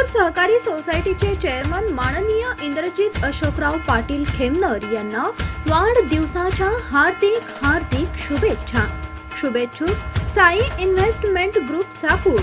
साकूर सहकारी सोसायटीचे चेअरमन माननीय इंद्रजित अशोकराव पाटील खेमनर यांना वाढदिवसाच्या हार्दिक हार्दिक शुभेच्छा. शुभेच्छुक साई इन्व्हेस्टमेंट ग्रुप साकूर.